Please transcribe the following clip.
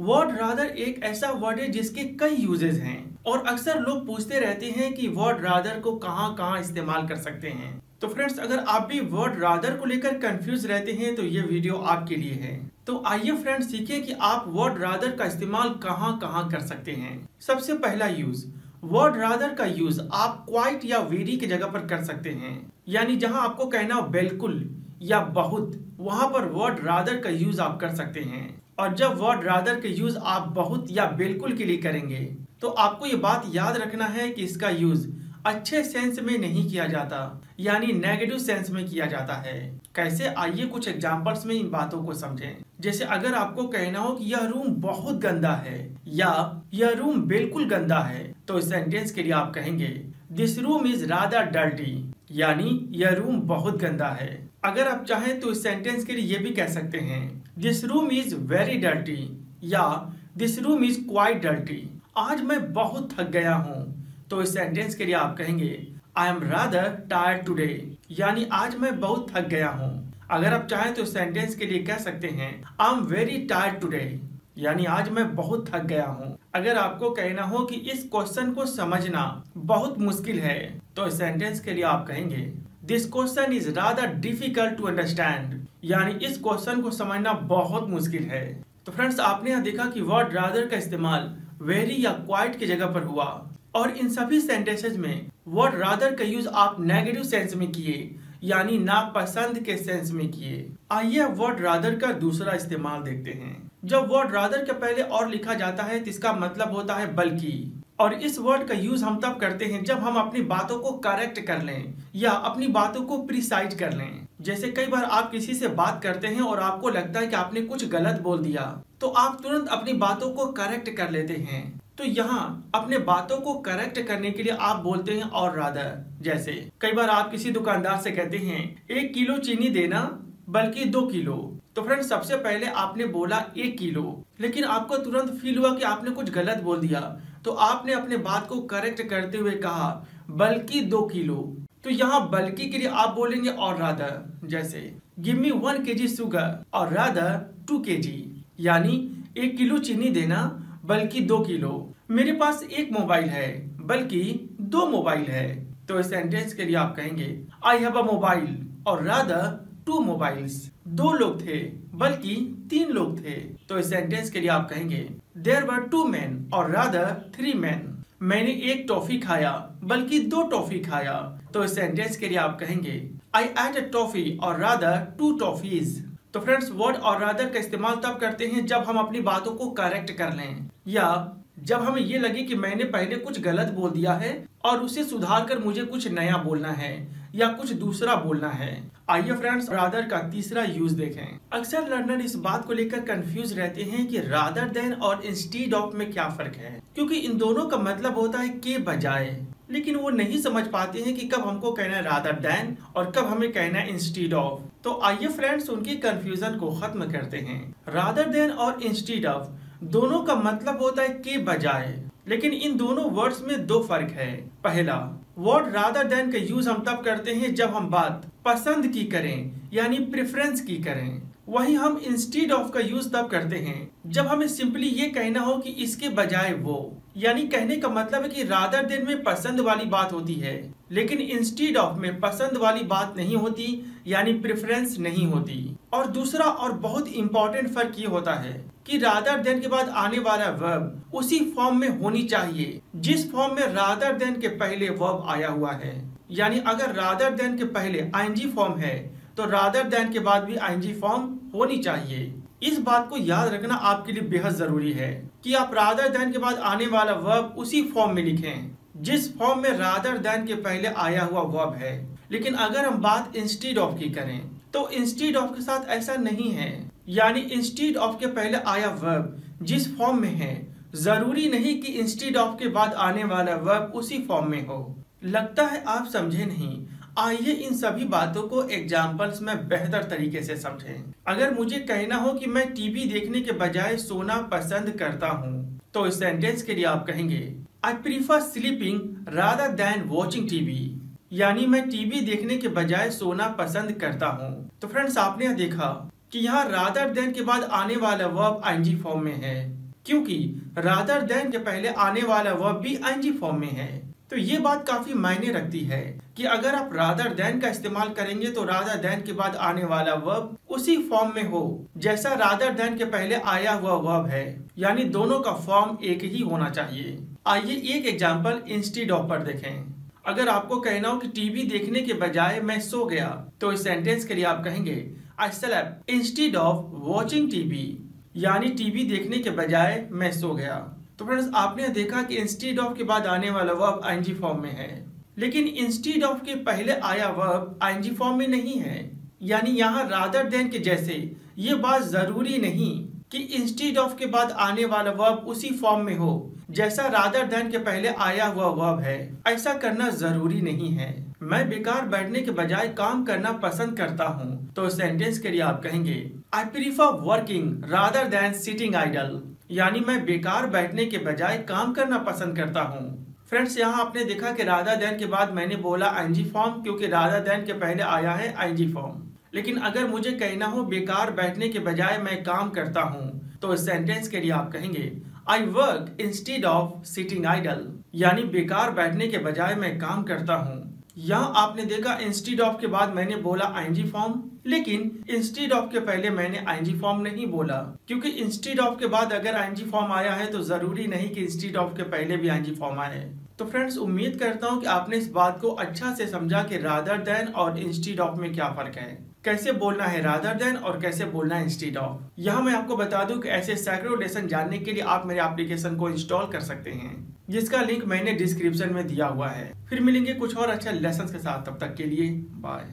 Word rather एक ऐसा word है जिसके कई यूजेस हैं। और अक्सर लोग पूछते रहते हैं कि वर्ड रादर को कहाँ कहाँ इस्तेमाल कर सकते हैं। तो फ्रेंड्स अगर आप भी वर्ड रादर को लेकर कंफ्यूज रहते हैं तो ये वीडियो आपके लिए है। तो आइए फ्रेंड्स सीखें कि आप वर्ड रादर का इस्तेमाल कहाँ कहाँ कर सकते हैं। सबसे पहला यूज़ वर्ड रादर का यूज़ आप क्वाइट या वेरी की जगह पर कर सकते हैं। यानी जहाँ आपको कहना बिल्कुल या बहुत, वहाँ पर वर्ड रादर का यूज़ आप कर सकते हैं। और जब वर्ड रादर का यूज़ आप बहुत या बिल्कुल के लिए करेंगे तो आपको ये बात याद रखना है कि इसका यूज़ अच्छे सेंस में नहीं किया जाता, यानी नेगेटिव सेंस में किया जाता है। कैसे? आइए कुछ एग्जांपल्स में इन बातों को समझें। जैसे अगर आपको कहना हो कि यह रूम बहुत गंदा है, या यह रूम बिल्कुल गंदा है तो इस सेंटेंस के लिए आप कहेंगे this room is rather dirty यानी यह रूम बहुत गंदा है। अगर आप चाहें तो इस सेंटेंस के लिए ये भी कह सकते हैं। This room is very dirty या this room is quite dirty आज मैं बहुत थक गया हूँ। तो इस सेंटेंस के लिए आप कहेंगे I am rather tired today यानी आज मैं बहुत थक गया हूँ। अगर आप चाहें तो सेंटेंस के लिए कह सकते हैं I am very tired today यानी आज मैं बहुत थक गया हूँ। अगर आपको कहना हो कि इस क्वेश्चन को समझना बहुत मुश्किल है तो इस सेंटेंस के लिए आप कहेंगे this question is rather difficult to understand यानी इस क्वेश्चन को समझना बहुत मुश्किल है। तो फ्रेंड्स आपने यहाँ देखा कि वर्ड रादर का इस्तेमाल वेरी या क्वाइट की जगह पर हुआ। और इन सभी सेंटेंसेज में वर्ड रादर का यूज़ आप नेगेटिव सेंस में किए, यानी नापसंद के सेंस में किए। आइए वर्ड रादर का दूसरा इस्तेमाल देखते हैं। जब वर्ड रादर के पहले और लिखा जाता है तो इसका मतलब होता है बल्कि। और इस वर्ड का यूज़ हम तब करते हैं जब हम अपनी बातों को करेक्ट कर लें, या अपनी बातों को प्रिसाइज कर लें। जैसे कई बार आप किसी से बात करते हैं और आपको लगता है कि आपने कुछ गलत बोल दिया तो आप तुरंत अपनी बातों को करेक्ट कर लेते हैं। तो यहाँ अपने बातों को करेक्ट करने के लिए आप बोलते हैं और राधर जैसे कई बार आप किसी दुकानदार से कहते हैं, एक किलो चीनी देना, बल्कि दो किलो। तो फ्रेंड सबसे पहले आपने बोला एक किलो, लेकिन आपको तुरंत फील हुआ कि आपने कुछ गलत बोल दिया। तो आपने अपने बात को करेक्ट करते हुए कहा, बल्कि दो किलो। तो यहाँ बल्कि के लिए आप बोलेंगे और राधर जैसे give me one K G sugar or rather two K G यानी एक किलो चीनी देना, बल्कि दो किलो। मेरे पास एक मोबाइल है, बल्कि दो मोबाइल है। तो इस सेंटेंस के लिए आप कहेंगे I have a mobile or rather two mobiles दो लोग थे, बल्कि तीन लोग थे। तो इस सेंटेंस के लिए आप कहेंगे there were two man or rather three man मैंने एक टॉफी खाया, बल्कि दो टॉफी खाया। तो इस सेंटेंस के लिए आप कहेंगे आई एट अ टॉफी और राधर टू टॉफीज तो फ्रेंड्स वर्ड और राधर का इस्तेमाल तब करते हैं जब हम अपनी बातों को करेक्ट कर लें, या जब हमें ये लगे कि मैंने पहले कुछ गलत बोल दिया है और उसे सुधार कर मुझे कुछ नया बोलना है या कुछ दूसरा बोलना है, आइए फ्रेंड्स रादर का तीसरा यूज़ देखें। अक्सर लर्नर इस बात को लेकर कंफ्यूज रहते हैं कि रादर देन और इंस्टीड ऑफ़ में क्या फ़र्क है, क्योंकि इन दोनों का मतलब होता है के बजाय। लेकिन वो नहीं समझ पाते हैं कि कब हमको कहना है रादर देन और कब हमें कहना है इंस्टीड ऑफ़ तो आइए फ्रेंड्स उनकी कंफ्यूजन को खत्म करते हैं। रादर देन और इंस्टीड ऑफ़ दोनों का मतलब होता है के बजाय। लेकिन इन दोनों वर्ड्स में दो फ़र्क है। पहला वर्ड रादर देन का यूज़ हम तब करते हैं जब हम बात पसंद की करें, यानी प्रेफरेंस की करें। वहीं हम इंस्टीड ऑफ़ का यूज़ तब करते हैं जब हमें सिंपली ये कहना हो कि इसके बजाय वो। यानी कहने का मतलब है कि रादर देन में पसंद वाली बात होती है। लेकिन इंस्टीड ऑफ़ में पसंद वाली बात नहीं होती, यानी प्रेफरेंस नहीं होती। और दूसरा और बहुत इंपॉर्टेंट फ़र्क ये होता है कि रादर देन के बाद आने वाला वर्ब उसी फॉर्म में होनी चाहिए, जिस फॉर्म में रादर देन के पहले वर्ब आया हुआ है। यानी अगर रादर देन के पहले आईएनजी फॉर्म है तो रादर देन के बाद भी आईएनजी फॉर्म होनी चाहिए। इस बात को याद रखना आपके लिए बेहद ज़रूरी है कि आप रादर देन के बाद आने वाला वर्ब उसी फॉर्म में लिखें। जिस फॉर्म में रादर देन के पहले आया हुआ वर्ब है। लेकिन अगर हम बात इंस्टीड ऑफ़ की करें तो इंस्टीड ऑफ़ के साथ ऐसा नहीं है। यानी इंस्टीड ऑफ़ के पहले आया वर्ब जिस फॉर्म में है, ज़रूरी नहीं कि इंस्टीड ऑफ़ के बाद आने वाला वर्ब उसी फॉर्म में हो। लगता है आप समझे नहीं। आइए इन सभी बातों को एग्जाम्पल्स में बेहतर तरीके से समझें। अगर मुझे कहना हो कि मैं टीवी देखने के बजाय सोना पसंद करता हूँ तो इस सेंटेंस के लिए आप कहेंगे I prefer sleeping rather than watching TV यानी मैं टीवी देखने के बजाय सोना पसंद करता हूँ। तो फ्रेंड्स आपने देखा कि यहाँ रादर देन के बाद आने वाला वर्ब आईएनजी फॉर्म में है। क्योंकि रादर देन के पहले आने वाला वर्ब भी आईएनजी फॉर्म में है। तो ये बात काफ़ी मायने रखती है कि अगर आप रादर देन का इस्तेमाल करेंगे तो रादर दैन के बाद आने वाला वर्ब उसी फॉर्म में हो, जैसा रादर देन के पहले आया हुआ वर्ब है। यानी दोनों का फॉर्म एक ही होना चाहिए। आइए एक एग्ज़ाम्पल इंस्टीड ऑफ़ पर देखें। अगर आपको कहना हो कि टीवी देखने के बजाय मैं सो गया तो इस सेंटेंस के लिए आप कहेंगे I slept instead of watching TV यानी टीवी देखने के बजाय मैं सो गया। तो फ्रेंड्स आपने देखा कि इंस्टीड ऑफ़ के बाद आने वाला वर्ब आईएनजी फॉर्म में है। लेकिन इंस्टीड ऑफ़ के पहले आया वर्ब आईएनजी फॉर्म में नहीं है। यानी यहाँ रादर देन के जैसे, ये बात ज़रूरी नहीं कि इंस्टीड ऑफ़ के बाद आने वाला वर्ब उसी फॉर्म में हो, जैसा रादर देन के पहले आया हुआ वर्ब है। ऐसा करना ज़रूरी नहीं है। मैं बेकार बैठने के बजाय काम करना पसंद करता हूँ। तो सेंटेंस के लिए आप कहेंगे I prefer working rather than sitting idle यानी मैं बेकार बैठने के बजाय काम करना पसंद करता हूँ। फ्रेंड्स, यहाँ आपने देखा कि राधा दैन के बाद मैंने बोला आईजी फॉर्म क्योंकि राधा दैन के पहले आया है आईजी फॉर्म लेकिन अगर मुझे कहना हो बेकार बैठने के बजाय मैं काम करता हूँ तो इस सेंटेंस के लिए आप कहेंगे I work instead of sitting idle यानी बेकार बैठने के बजाय मैं काम करता हूँ। यहाँ आपने देखा इंस्टीड ऑफ़ के बाद मैंने बोला आईजी फॉर्म लेकिन इंस्टीड ऑफ़ के पहले मैंने आईजी फॉर्म नहीं बोला, क्योंकि इंस्टीड ऑफ़ के बाद अगर आईजी फॉर्म आया है तो ज़रूरी नहीं कि इंस्टीड ऑफ़ के पहले भी आईजी फॉर्म आए तो फ्रेंड्स उम्मीद करता हूँ कि आपने इस बात को अच्छा से समझा कि राधर देन और इंस्टीड ऑफ़ में क्या फ़र्क है। कैसे बोलना है राधर देन और कैसे बोलना है इंस्टीड ऑफ़ यहाँ मैं आपको बता दूँ कि ऐसे सैकड़ों लेसन जानने के लिए आप मेरे एप्लीकेशन को इंस्टॉल कर सकते हैं, जिसका लिंक मैंने डिस्क्रिप्शन में दिया हुआ है। फिर मिलेंगे कुछ और अच्छा लेसन के साथ, तब तक के लिए बाय